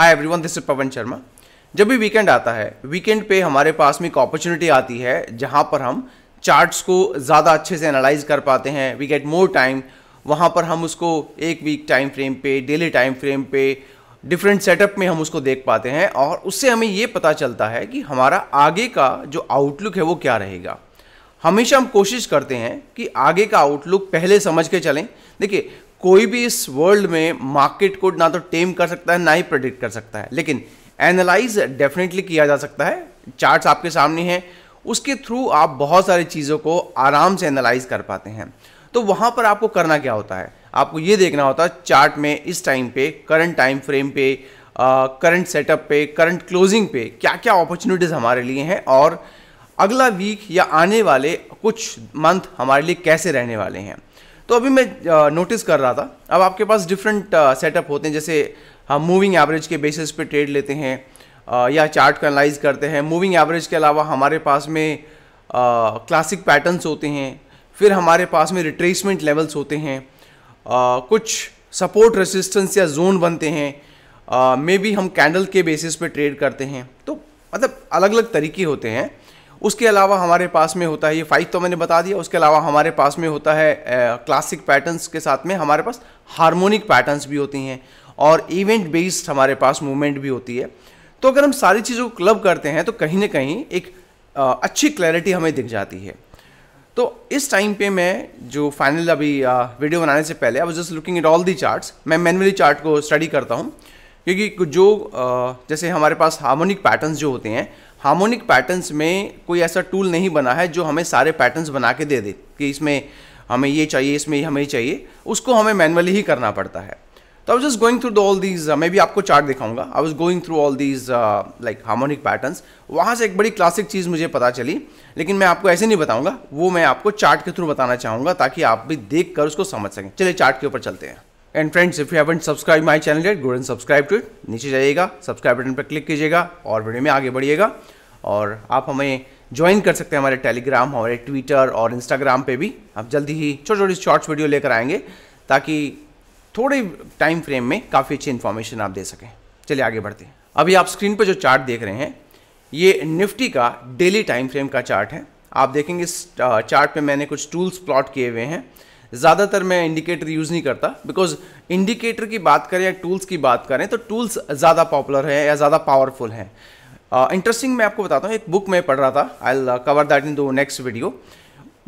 Hi everyone this is Pavan Sharma जब भी weekend आता है वीकेंड पे हमारे पास में एक अपॉर्चुनिटी आती है, जहाँ पर हम चार्ट्स को ज़्यादा अच्छे से एनालाइज कर पाते हैं वी गेट मोर टाइम वहाँ पर हम उसको एक वीक टाइम फ्रेम पे डेली टाइम फ्रेम पे डिफरेंट सेटअप में हम उसको देख पाते हैं और उससे हमें ये पता चलता है कि हमारा आगे का जो आउटलुक है वो क्या रहेगा। हमेशा हम कोशिश करते हैं कि आगे का आउटलुक पहले समझ के चलें। देखिए कोई भी इस वर्ल्ड में मार्केट को ना तो टेम कर सकता है, ना ही प्रोडिक्ट कर सकता है। लेकिन एनालाइज डेफिनेटली किया जा सकता है। चार्ट्स आपके सामने हैं। उसके थ्रू आप बहुत सारी चीज़ों को आराम से एनालाइज कर पाते हैं। तो वहाँ पर आपको करना क्या होता है? आपको ये देखना होता है चार्ट में इस टाइम पे करंट टाइम फ्रेम पे करंट सेटअप पे करंट क्लोजिंग पे क्या क्या अपॉर्चुनिटीज़ हमारे लिए हैं और अगला वीक या आने वाले कुछ मंथ हमारे लिए कैसे रहने वाले हैं। तो अभी मैं नोटिस कर रहा था। अब आपके पास डिफरेंट सेटअप होते हैं, जैसे हम मूविंग एवरेज के बेसिस पे ट्रेड लेते हैं या चार्ट को एनालाइज करते हैं। मूविंग एवरेज के अलावा हमारे पास में क्लासिक पैटर्न्स होते हैं, फिर हमारे पास में रिट्रेसमेंट लेवल्स होते हैं कुछ सपोर्ट रेसिस्टेंस या जोन बनते हैं मे बी हम कैंडल के बेसिस पे ट्रेड करते हैं। तो मतलब अलग अलग तरीके होते हैं। उसके अलावा हमारे पास में होता है ये फाइव तो मैंने बता दिया उसके अलावा हमारे पास में होता है क्लासिक पैटर्न्स के साथ में हमारे पास हारमोनिक पैटर्न्स भी होती हैं और इवेंट बेस्ड हमारे पास मूवमेंट भी होती है। तो अगर हम सारी चीज़ों को क्लब करते हैं तो कहीं ना कहीं एक आ, अच्छी क्लैरिटी हमें दिख जाती है। तो इस टाइम पे मैं जो फाइनल अभी वीडियो बनाने से पहले I was just looking at all the charts मैं मैनुअली चार्ट को स्टडी करता हूँ क्योंकि जो जैसे हमारे पास हार्मोनिक पैटर्न्स जो होते हैं हार्मोनिक पैटर्न्स में कोई ऐसा टूल नहीं बना है जो हमें सारे पैटर्न्स बना के दे दे, कि इसमें हमें ये चाहिए, इसमें ये हमें चाहिए, उसको हमें मैनुअली ही करना पड़ता है। तो I just going through all these मैं भी आपको चार्ट दिखाऊँगा। I was going through all these like harmonic patterns वहाँ से एक बड़ी क्लासिक चीज़ मुझे पता चली, लेकिन मैं आपको ऐसे नहीं बताऊँगा, वो मैं आपको चार्ट के थ्रू बताना चाहूँगा, ताकि आप भी देख कर उसको समझ सकें। चलिए चार्ट के ऊपर चलते हैं। And friends if you haven't subscribe my channel yet go and subscribe to it नीचे जाइएगा सब्सक्राइब बटन पर क्लिक कीजिएगा और वीडियो में आगे बढ़िएगा। और आप हमें ज्वाइन कर सकते हैं हमारे टेलीग्राम हमारे ट्विटर और इंस्टाग्राम पे भी। आप जल्दी ही छोटी छोटी शॉर्ट्स वीडियो लेकर आएँगे ताकि थोड़े टाइम फ्रेम में काफ़ी अच्छी इन्फॉर्मेशन आप दे सकें। चलिए आगे बढ़ते हैं। अभी आप स्क्रीन पर जो चार्ट देख रहे हैं, ये निफ्टी का डेली टाइम फ्रेम का चार्ट है। आप देखेंगे इस चार्ट पे मैंने कुछ टूल्स प्लॉट किए हुए हैं। ज़्यादातर मैं इंडिकेटर यूज़ नहीं करता बिकॉज़ इंडिकेटर की बात करें या टूल्स की बात करें तो टूल्स ज़्यादा पॉपुलर है या ज़्यादा पावरफुल हैं। इंटरेस्टिंग uh, मैं आपको बताता हूँ एक बुक मैं पढ़ रहा था I'll cover that in the next video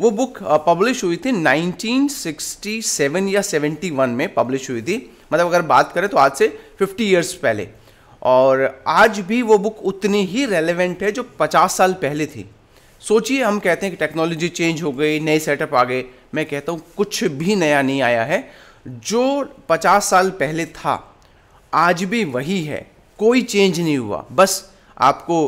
वो बुक पब्लिश uh, हुई थी 1967 या 71 में पब्लिश हुई थी। मतलब अगर बात करें तो आज से 50 इयर्स पहले। और आज भी वो बुक उतनी ही रेलेवेंट है जो 50 साल पहले थी। सोचिए हम कहते हैं कि टेक्नोलॉजी चेंज हो गई नए सेटअप आ गए। मैं कहता हूँ, कुछ भी नया नहीं आया है। जो 50 साल पहले था, आज भी वही है। कोई चेंज नहीं हुआ। बस आपको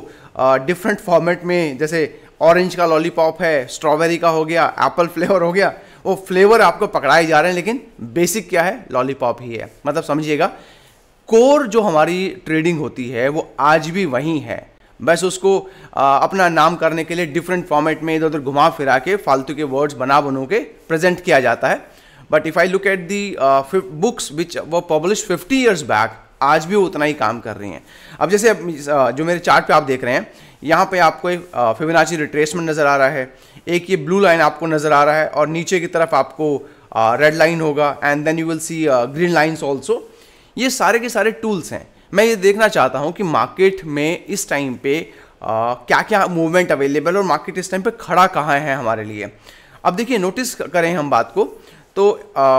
डिफरेंट फॉर्मेट में जैसे ऑरेंज का लॉलीपॉप है स्ट्रॉबेरी का हो गया एप्पल फ्लेवर हो गया, वो फ्लेवर आपको पकड़ाए जा रहे हैं, लेकिन बेसिक क्या है? लॉलीपॉप ही है। मतलब समझिएगा कोर जो हमारी ट्रेडिंग होती है, वो आज भी वही है। बस उसको आ, अपना नाम करने के लिए डिफरेंट फॉर्मेट में इधर उधर घुमा फिरा के फालतू के वर्ड्स बना बनो के प्रेजेंट किया जाता है। But if I look at the books which वो पब्लिश फिफ्टी ईयर्स बैक आज भी वो उतना ही काम कर रही हैं। अब जैसे जो मेरे चार्ट पे आप देख रहे हैं यहाँ पे आपको एक फिबोनाची रिट्रेसमेंट नज़र आ रहा है एक ये ब्लू लाइन आपको नज़र आ रहा है और नीचे की तरफ़ आपको रेड लाइन होगा and then you will see green lines also ये सारे के सारे टूल्स हैं। मैं ये देखना चाहता हूँ कि मार्केट में इस टाइम पे आ, क्या क्या मूवमेंट अवेलेबल और मार्केट इस टाइम पे खड़ा कहाँ है हमारे लिए। अब देखिए नोटिस करें हम बात को। तो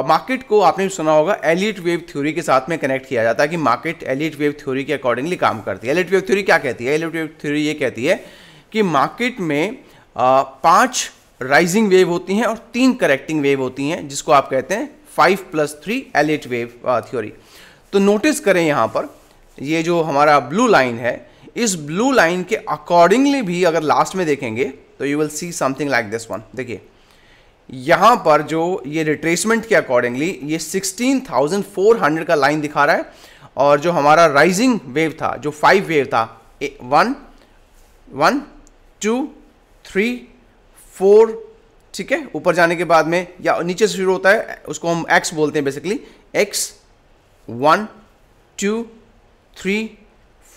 मार्केट को आपने सुना होगा एलिट वेव थ्योरी के साथ में कनेक्ट किया जाता है कि मार्केट एलिट वेव थ्योरी के अकॉर्डिंगली काम करती है। एलिट वेव थ्योरी क्या कहती है? एलिट वेव थ्योरी ये कहती है कि मार्केट में पाँच राइजिंग वेव होती हैं और तीन करेक्टिंग वेव होती हैं जिसको आप कहते हैं five plus three Elliott wave theory तो नोटिस करें यहाँ पर ये जो हमारा ब्लू लाइन है इस ब्लू लाइन के अकॉर्डिंगली भी अगर लास्ट में देखेंगे तो you will see something like this one देखिए यहाँ पर जो ये रिट्रेसमेंट के अकॉर्डिंगली ये 16,400 का लाइन दिखा रहा है और जो हमारा राइजिंग वेव था जो फाइव वेव था A, one one two three four ठीक है? ऊपर जाने के बाद में या नीचे से शुरू होता है उसको हम एक्स बोलते हैं basically X one two three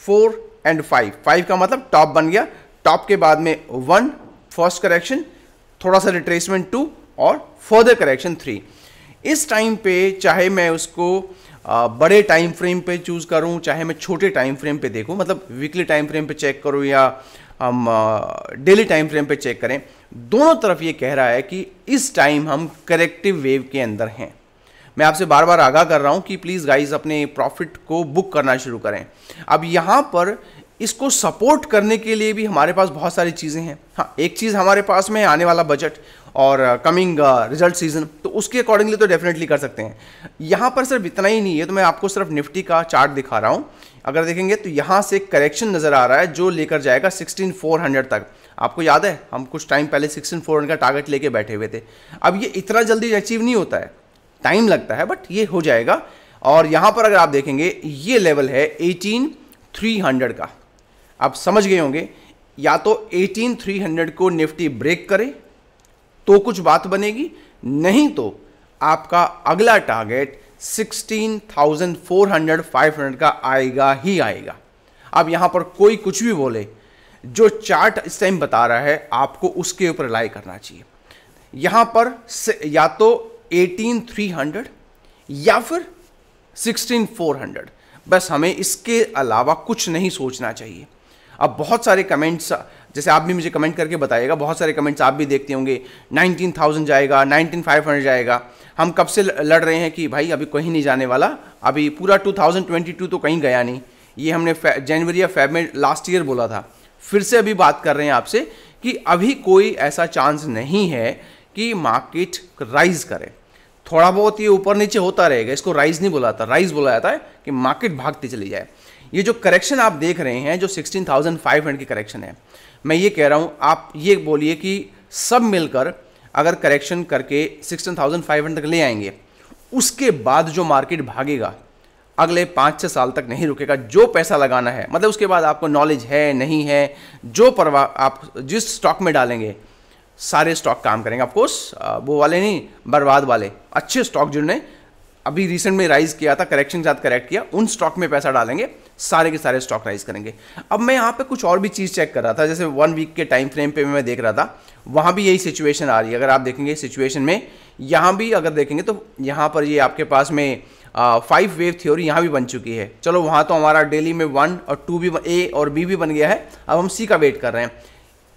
four and five five का मतलब टॉप बन गया। टॉप के बाद में वन फ़र्स्ट करेक्शन थोड़ा सा रिट्रेसमेंट टू और फर्दर करेक्शन थ्री इस टाइम पे चाहे मैं उसको बड़े टाइम फ्रेम पे चूज़ करूँ, चाहे मैं छोटे टाइम फ्रेम पे देखूँ मतलब वीकली टाइम फ्रेम पे चेक करूँ या हम डेली टाइम फ्रेम पे चेक करें, दोनों तरफ़ ये कह रहा है कि इस टाइम हम करेक्टिव वेव के अंदर हैं। मैं आपसे बार बार आगाह कर रहा हूँ कि प्लीज़ गाइज़ अपने प्रॉफिट को बुक करना शुरू करें। अब यहाँ पर इसको सपोर्ट करने के लिए भी हमारे पास बहुत सारी चीज़ें हैं। हाँ एक चीज़ हमारे पास में आने वाला बजट और कमिंग रिज़ल्ट सीज़न तो उसके अकॉर्डिंगली तो डेफिनेटली कर सकते हैं। यहाँ पर सिर्फ़ इतना ही नहीं है तो मैं आपको सिर्फ़ निफ्टी का चार्ट दिखा रहा हूँ। अगर देखेंगे तो यहाँ से करेक्शन नज़र आ रहा है, जो लेकर जाएगा सिक्सटीन फोर हंड्रेड तक। आपको याद है, हम कुछ टाइम पहले सिक्सटीन फोर हंड्रेड का टारगेट लेके बैठे हुए थे। अब ये इतना जल्दी अचीव नहीं होता है। टाइम लगता है बट ये हो जाएगा। और यहाँ पर अगर आप देखेंगे ये लेवल है एटीन थ्री हंड्रेड का। आप समझ गए होंगे या तो एटीन थ्री हंड्रेड को निफ्टी ब्रेक करे तो कुछ बात बनेगी। नहीं तो आपका अगला टारगेट 16,400 500 का आएगा ही आएगा। अब यहाँ पर कोई कुछ भी बोले जो चार्ट इस टाइम बता रहा है आपको उसके ऊपर रिलाई करना चाहिए। यहाँ पर या तो 18,300 या फिर 16,400 बस हमें इसके अलावा कुछ नहीं सोचना चाहिए। अब बहुत सारे कमेंट्स जैसे आप भी मुझे कमेंट करके बताइएगा बहुत सारे कमेंट्स आप भी देखते होंगे। 19,000 जाएगा 19,500 जाएगा। हम कब से लड़ रहे हैं कि भाई अभी कहीं नहीं जाने वाला अभी पूरा 2022 तो कहीं गया नहीं। ये हमने जनवरी या फेब में लास्ट ईयर बोला था। फिर से अभी बात कर रहे हैं आपसे कि अभी कोई ऐसा चांस नहीं है कि मार्केट राइज करे। थोड़ा बहुत ये ऊपर नीचे होता रहेगा इसको राइज नहीं बोला था। राइज बोला जाता है कि मार्केट भागती चली जाए। ये जो करेक्शन आप देख रहे हैं जो 16,500 की करेक्शन है मैं ये कह रहा हूँ आप ये बोलिए कि सब मिलकर अगर करेक्शन करके 16,500 तक ले आएँगे उसके बाद जो मार्केट भागेगा अगले पाँच छः साल तक नहीं रुकेगा। जो पैसा लगाना है मतलब उसके बाद आपको नॉलेज है नहीं है जो परवाह आप जिस स्टॉक में डालेंगे सारे स्टॉक काम करेंगे। ऑफकोर्स वो वाले नहीं, बर्बाद वाले। अच्छे स्टॉक जिन्होंने अभी रिसेंट में राइज किया था करेक्शन के साथ करेक्ट किया, उन स्टॉक में पैसा डालेंगे, सारे के सारे स्टॉक राइज करेंगे। अब मैं यहाँ पे कुछ और भी चीज़ चेक कर रहा था, जैसे वन वीक के टाइम फ्रेम पे मैं देख रहा था, वहाँ भी यही सिचुएशन आ रही है। अगर आप देखेंगे सिचुएशन में, यहाँ भी अगर देखेंगे तो यहाँ पर ये आपके पास में फाइव वेव थ्योरी यहाँ भी बन चुकी है। चलो, वहाँ तो हमारा डेली में वन और टू भी ए और बी भी बन गया है, अब हम सी का वेट कर रहे हैं।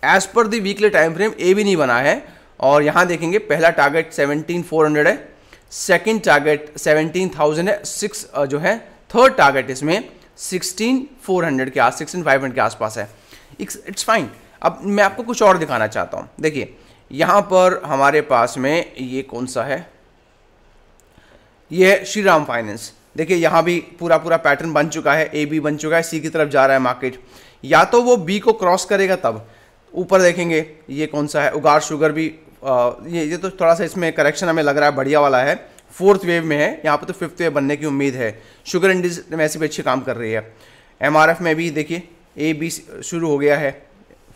एज पर the weekly time frame A भी नहीं बना है। और यहाँ देखेंगे, पहला टारगेट सेवनटीन फोर हंड्रेड है सेकेंड टारगेट सेवनटीन थाउज़ेंड है सिक्स जो है थर्ड टारगेट इसमें सिक्सटीन फोर हंड्रेड के आस सिक्सटीन फाइव हंड्रेड के आसपास है। इट्स फाइन अब मैं आपको कुछ और दिखाना चाहता हूँ। देखिए, यहाँ पर हमारे पास में ये कौन सा है? ये है श्री राम फाइनेंस। देखिए, यहाँ भी पूरा पूरा पैटर्न बन चुका है ए बी बन चुका है सी की तरफ़ जा रहा है मार्केट या तो वो बी को क्रॉस करेगा तब ऊपर देखेंगे ये कौन सा है? उगार शुगर भी आ, ये ये तो थोड़ा सा इसमें करेक्शन हमें लग रहा है बढ़िया वाला है। फोर्थ वेव में है यहाँ पर तो फिफ्थ वेव बनने की उम्मीद है। शुगर इंडीज वैसे भी अच्छी काम कर रही है। एमआरएफ में भी देखिए ए बी शुरू हो गया है।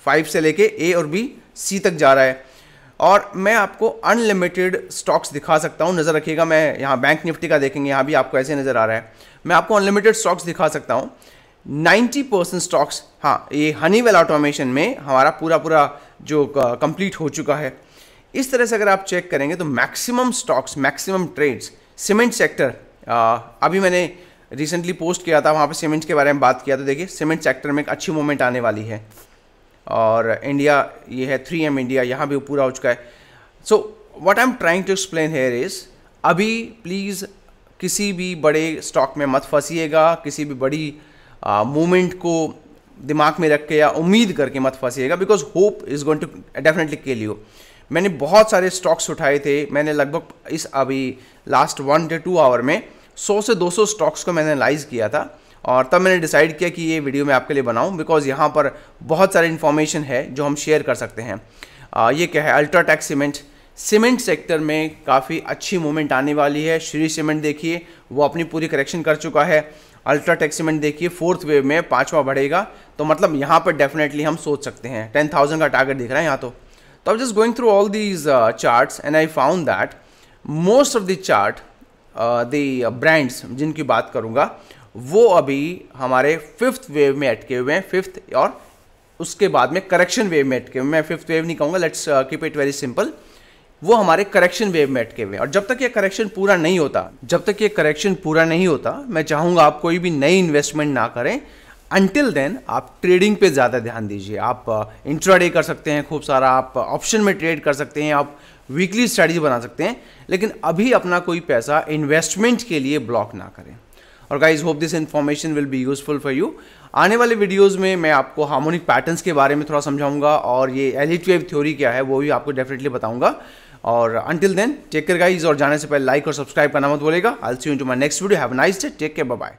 फाइव से लेके ए और बी सी तक जा रहा है। और मैं आपको अनलिमिटेड स्टॉक्स दिखा सकता हूँ। नज़र रखिएगा मैं यहाँ बैंक निफ्टी का देखेंगे यहाँ भी आपको ऐसे नज़र आ रहा है। मैं आपको अनलिमिटेड स्टॉक्स दिखा सकता हूँ। 90 परसेंट स्टॉक्स हाँ ये हनीवेल ऑटोमेशन में हमारा पूरा पूरा जो कंप्लीट हो चुका है। इस तरह से अगर आप चेक करेंगे तो maximum stocks maximum trades cement sector अभी मैंने रिसेंटली पोस्ट किया था, वहाँ पे सीमेंट के बारे में बात किया तो देखिए सीमेंट सेक्टर में एक अच्छी मूवमेंट आने वाली है। और इंडिया ये है थ्री एम इंडिया यहाँ भी पूरा हो चुका है। So what I am trying to explain here is अभी प्लीज़ किसी भी बड़े स्टॉक में मत फंसीएगा, किसी भी बड़ी मूवमेंट को दिमाग में रख के या उम्मीद करके मत फंसीएगा because hope is going to definitely kill you मैंने बहुत सारे स्टॉक्स उठाए थे मैंने लगभग इस अभी last one two two hour में 100 से 200 स्टॉक्स को मैंने एनालाइज किया था और तब मैंने डिसाइड किया कि ये वीडियो मैं आपके लिए बनाऊँ बिकॉज़ यहाँ पर बहुत सारे इन्फॉर्मेशन है जो हम शेयर कर सकते हैं। आ, ये क्या है? अल्ट्राटेक सीमेंट सीमेंट सेक्टर में काफ़ी अच्छी मूवमेंट आने वाली है। श्री सीमेंट देखिए वो अपनी पूरी करेक्शन कर चुका है। अल्ट्राटेक सीमेंट देखिए फोर्थ वेव में पाँचवा बढ़ेगा। तो मतलब यहाँ पर डेफिनेटली हम सोच सकते हैं। टेन थाउज़ेंड का टारगेट दिख रहा है यहाँ तो। through all these uh, charts and I found that most of the chart uh, the uh, brands जिनकी बात करूँगा वो अभी हमारे फिफ्थ वेव में अटके हुए हैं। फिफ्थ और उसके बाद में करेक्शन वेव में अटके हुए मैं फिफ्थ वेव नहीं कहूँगा। Let's keep it very simple वो हमारे करेक्शन वेव में अटके हुए हैं। और जब तक ये करेक्शन पूरा नहीं होता जब तक ये करेक्शन पूरा नहीं होता मैं चाहूँगा आप कोई भी नई इन्वेस्टमेंट ना करें। अनटिल देन आप ट्रेडिंग पे ज़्यादा ध्यान दीजिए। आप इंट्राडे uh, कर सकते हैं खूब सारा आप ऑप्शन में ट्रेड कर सकते हैं आप वीकली स्ट्रैटेजी बना सकते हैं लेकिन अभी अपना कोई पैसा इन्वेस्टमेंट के लिए ब्लॉक ना करें। और guys hope this information will be useful for you आने वाले वीडियोस में मैं आपको हार्मोनिक पैटर्न्स के बारे में थोड़ा समझाऊँगा और ये वेव थ्योरी क्या है वो भी आपको डेफिनेटली बताऊँगा। और until then take care guys और जाने से पहले लाइक और सब्सक्राइब करना मत बोलेगा I see you to my next video have nice day take care bye